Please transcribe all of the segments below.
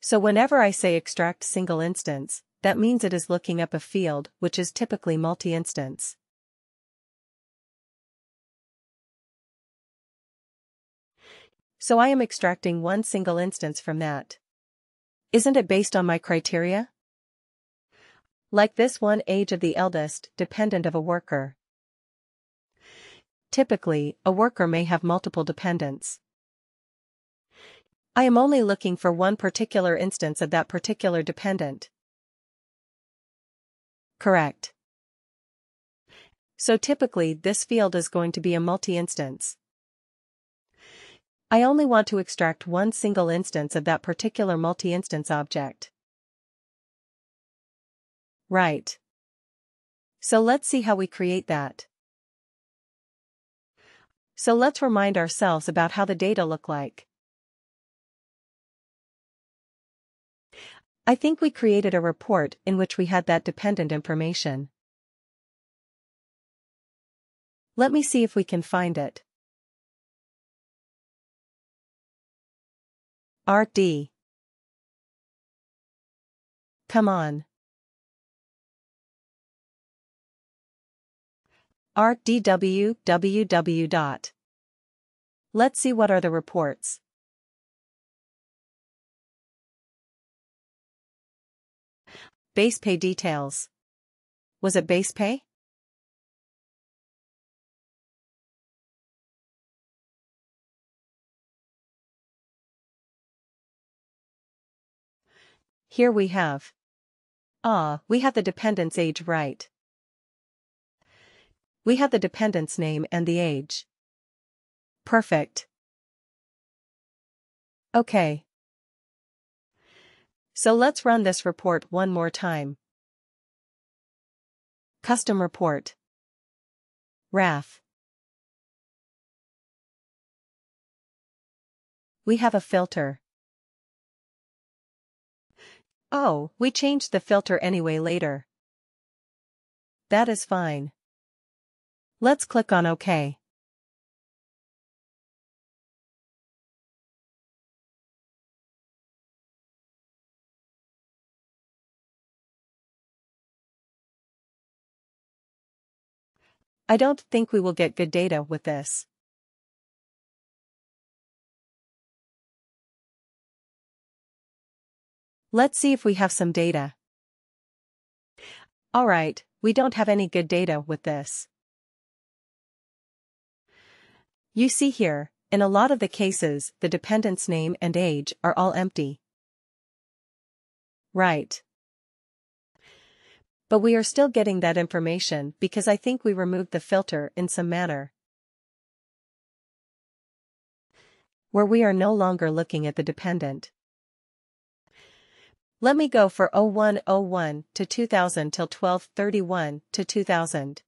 So whenever I say extract single instance, that means it is looking up a field which is typically multi-instance. So I am extracting one single instance from that. Isn't it based on my criteria? Like this one age of the eldest, dependent of a worker. Typically, a worker may have multiple dependents. I am only looking for one particular instance of that particular dependent. Correct. So typically this field is going to be a multi-instance. I only want to extract one single instance of that particular multi-instance object. Right. So let's see how we create that. So let's remind ourselves about how the data look like. I think we created a report in which we had that dependent information. Let me see if we can find it. RD. Come on. RDWWW. Let's see what are the reports. Base pay details. Was it base pay? Here we have. Ah, we have the dependent's age right. We have the dependent's name and the age. Perfect. Okay. So let's run this report one more time. Custom report. RAF. We have a filter. Oh, we changed the filter anyway later. That is fine. Let's click on OK. I don't think we will get good data with this. Let's see if we have some data. Alright, we don't have any good data with this. You see here, in a lot of the cases, the dependent's name and age are all empty. Right. But we are still getting that information because I think we removed the filter in some manner. Where we are no longer looking at the dependent. Let me go for 0101 to 2000 till 1231 to 2000.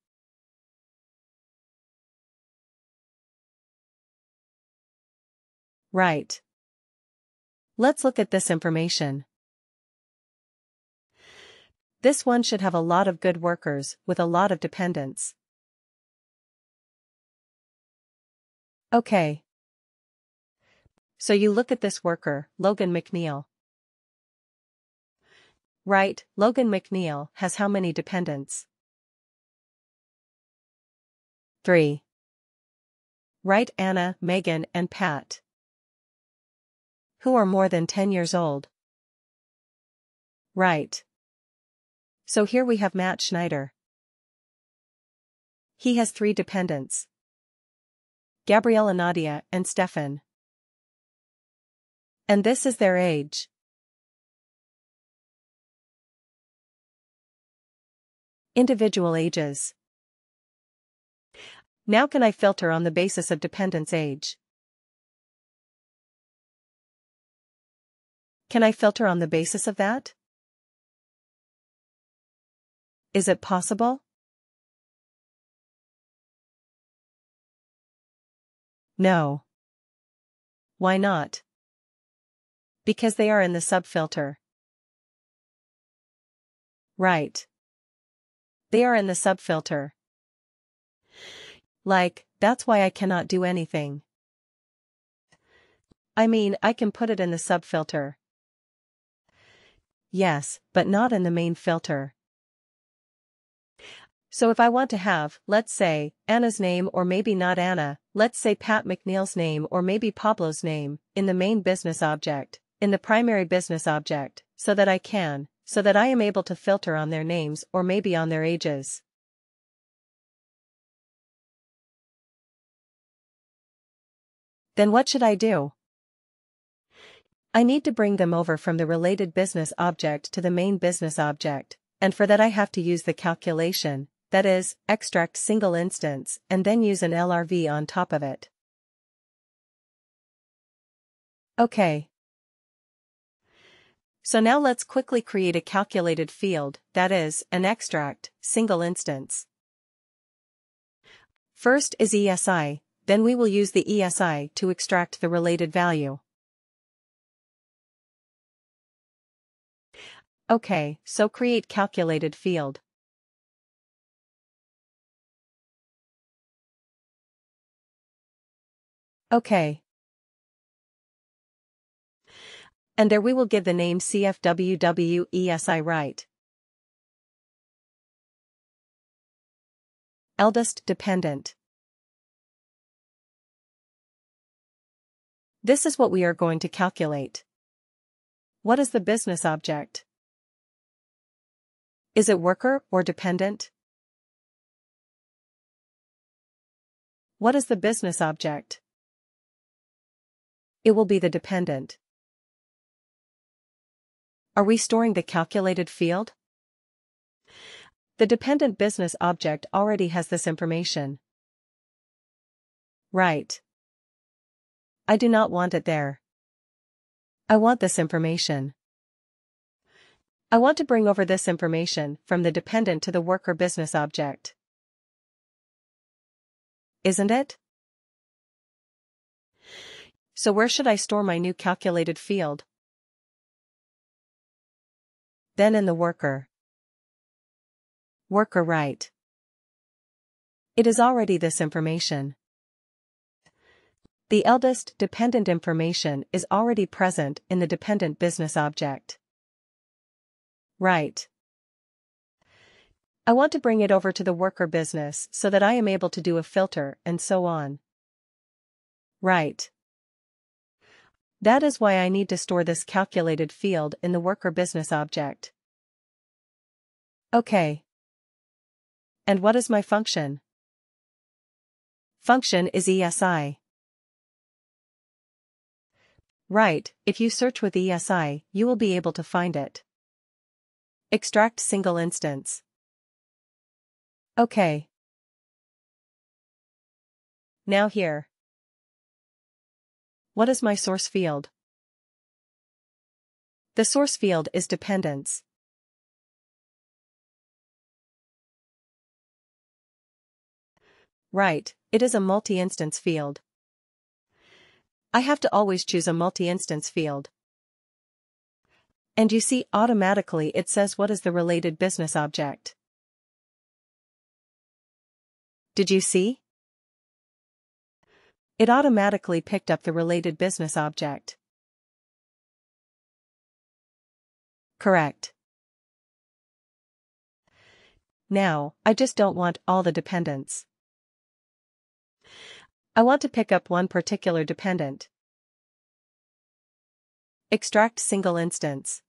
Right. Let's look at this information. This one should have a lot of good workers with a lot of dependents. Okay. So you look at this worker, Logan McNeil. Right, Logan McNeil has how many dependents? 3. Right Anna, Megan and Pat. Who are more than 10 years old. Right. So here we have Matt Schneider. He has three dependents. Gabriella Nadia and Stefan. And this is their age. Individual ages. Now can I filter on the basis of dependent's age? Can I filter on the basis of that? Is it possible? No. Why not? Because they are in the subfilter. Right. They are in the subfilter. Like, that's why I cannot do anything. I mean, I can put it in the subfilter. yes, but not in the main filter. So if I want to have, let's say, Anna's name or maybe not Anna, let's say Pat McNeil's name or maybe Pablo's name, in the main business object, in the primary business object, so that I can, so that I am able to filter on their names or maybe on their ages. Then what should I do? I need to bring them over from the related business object to the main business object, and for that I have to use the calculation, that is, extract single instance and then use an LRV on top of it. Okay. So now let's quickly create a calculated field, that is, an extract, single instance. First is ESI, then we will use the ESI to extract the related value. Okay, so create calculated field. Okay. And there we will give the name CFWWESI right. Eldest dependent. This is what we are going to calculate. What is the business object? Is it worker or dependent? What is the business object? It will be the dependent. Are we storing the calculated field? The dependent business object already has this information. Right. I do not want it there. I want this information. I want to bring over this information from the dependent to the worker business object. Isn't it? So where should I store my new calculated field? Then in the worker. Worker right. It is already this information. The eldest dependent information is already present in the dependent business object. Right. I want to bring it over to the worker business so that I am able to do a filter and so on. Right. That is why I need to store this calculated field in the worker business object. Okay. And what is my function? Function is ESI. Right, if you search with ESI, you will be able to find it. Extract single instance. Okay. Now here. What is my source field? The source field is dependence. Right, it is a multi-instance field. I have to always choose a multi-instance field. And you see automatically it says what is the related business object. Did you see? It automatically picked up the related business object. Correct. Now, I just don't want all the dependents. I want to pick up one particular dependent. Extract single instance.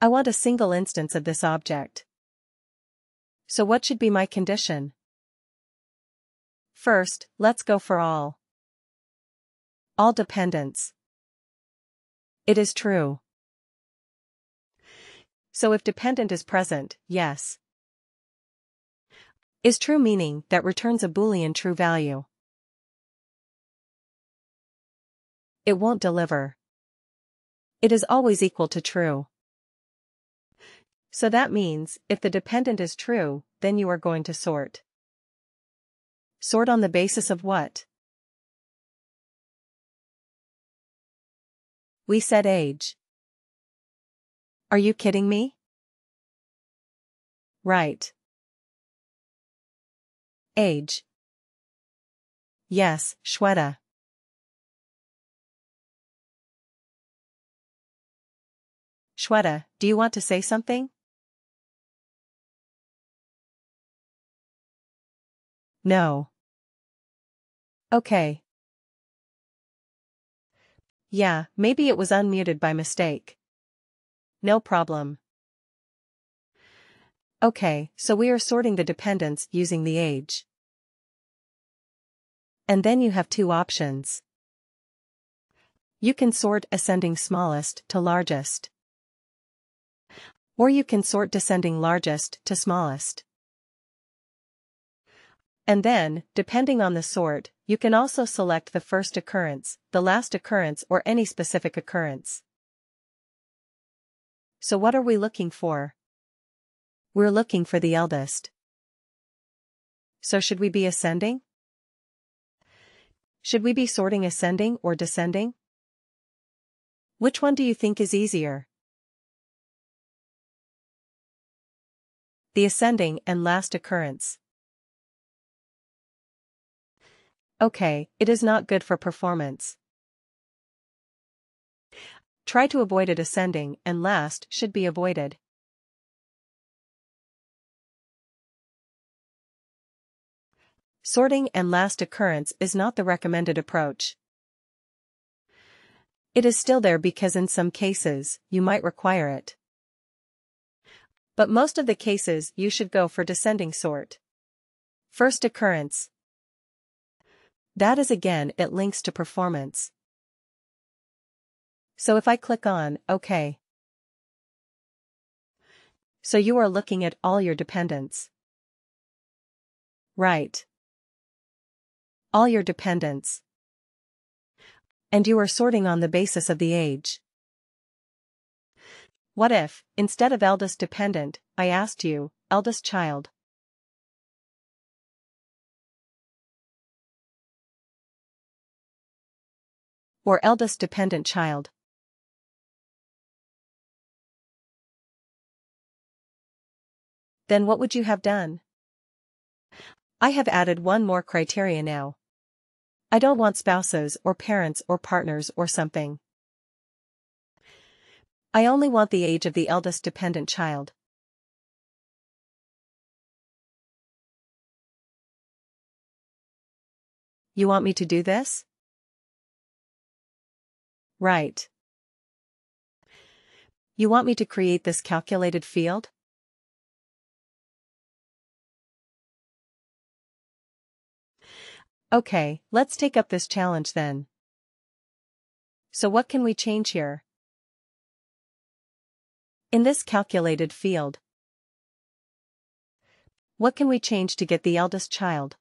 I want a single instance of this object. So what should be my condition? First, let's go for all. All dependents. It is true. So if dependent is present, yes. Is true meaning that returns a boolean true value. It won't deliver. It is always equal to true. So that means, if the dependent is true, then you are going to sort. Sort on the basis of what? We said age. Are you kidding me? Right. Age. Yes, Shweta. Shweta, do you want to say something? No. Okay. Yeah, maybe it was unmuted by mistake. No problem. Okay, so we are sorting the dependents using the age. And then you have two options. You can sort ascending smallest to largest. Or you can sort descending largest to smallest. And then, depending on the sort, you can also select the first occurrence, the last occurrence or any specific occurrence. So what are we looking for? We're looking for the eldest. So should we be ascending? Should we be sorting ascending or descending? Which one do you think is easier? The ascending and last occurrence. Okay, it is not good for performance. Try to avoid it ascending and last should be avoided. Sorting and last occurrence is not the recommended approach. It is still there because in some cases, you might require it. But most of the cases you should go for descending sort. First occurrence, that is again it links to performance. So if I click on OK. So you are looking at all your dependents. Right. All your dependents. And you are sorting on the basis of the age. What if, instead of eldest dependent, I asked you, eldest child? Or eldest dependent child. Then what would you have done? I have added one more criteria now. I don't want spouses or parents or partners or something. I only want the age of the eldest dependent child. You want me to do this? Right. You want me to create this calculated field? Okay, let's take up this challenge then. So what can we change here? In this calculated field, what can we change to get the eldest child?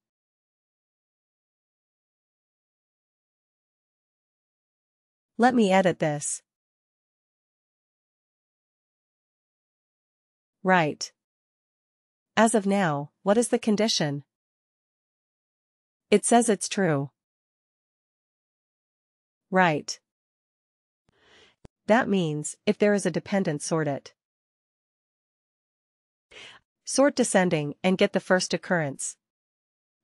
Let me edit this. Right. As of now, what is the condition? It says it's true. Right. That means, if there is a dependent sort it. Sort descending and get the first occurrence.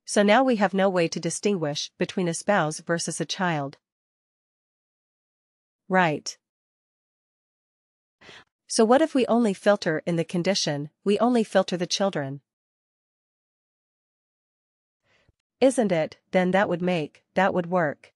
So now we have no way to distinguish between a spouse versus a child. Right. So what if we only filter in the condition, we only filter the children? Isn't it, then that would make, that would work.